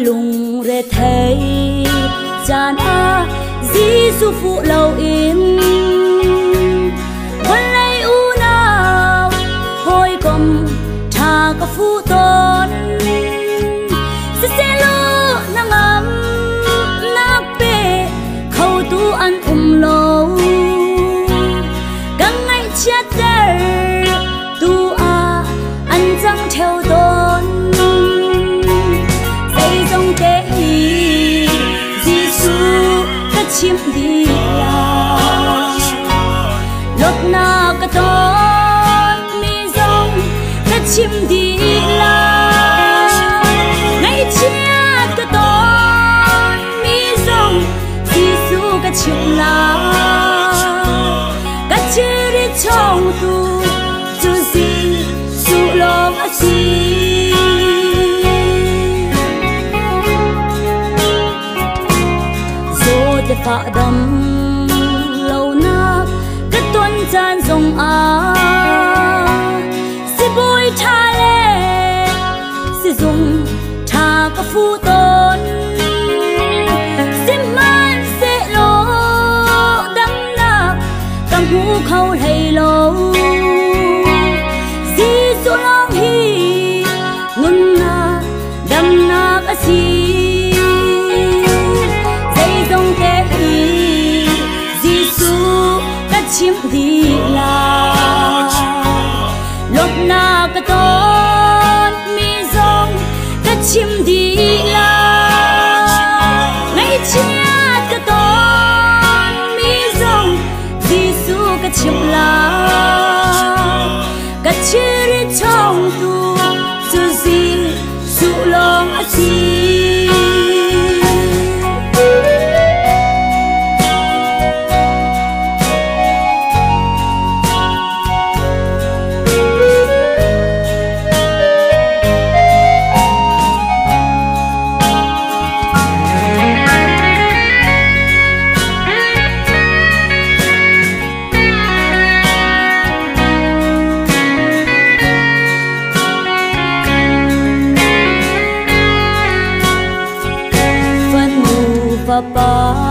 lùng rệt thấy. Chan a du phụ lâu in na cả mi dòng các chim đi la ngày chia cả tôn mi dòng su các chim la các chim đi trong tu chu gì su lo a gì rồi để fa dam gian rong a si boy tha le si dùng tha ka phu tôn. Si man se lo dam na kam hu khâu hay lo 千 Papa.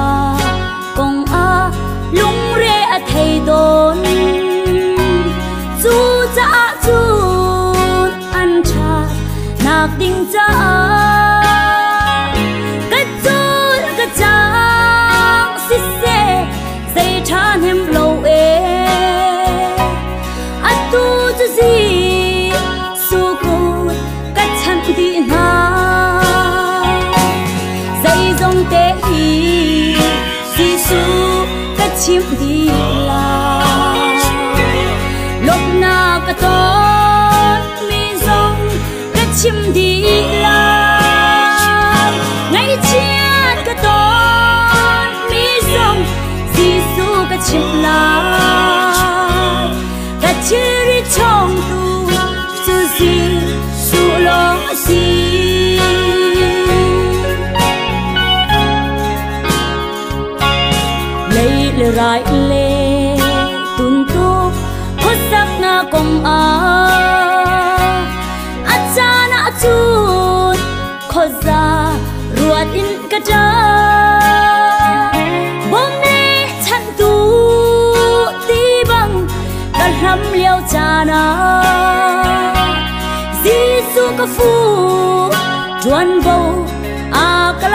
Cả tôn mi dòng các chim đi la ngày chia cả tôn mi dòng Giêsu các chim la các chim đi trong tu tu gì su lo gì? Lấy lời lắm liao cha na Giêsu có phu chuan vô a cả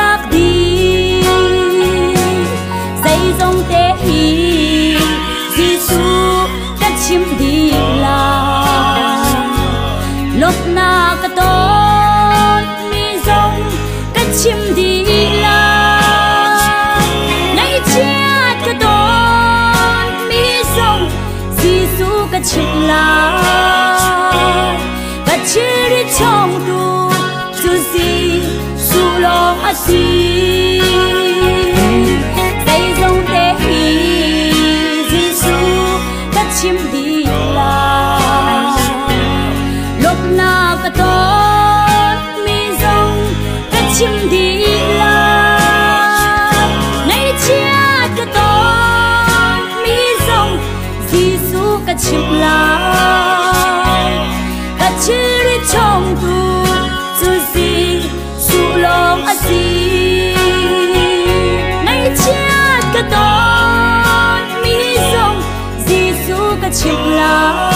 lòng thu dù gì dù lòng a gì ngay chết cả tôi mi rồng gì dù cả chiếc lá